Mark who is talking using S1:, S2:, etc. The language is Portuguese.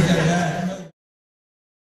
S1: verdade.